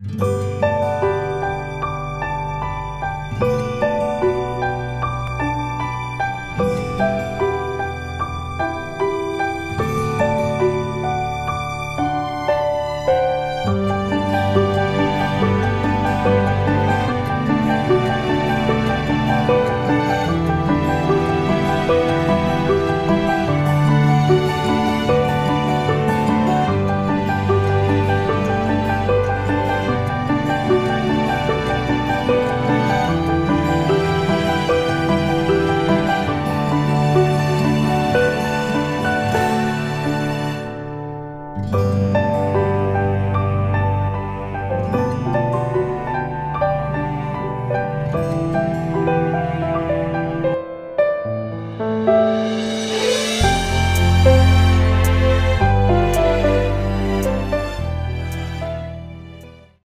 you Música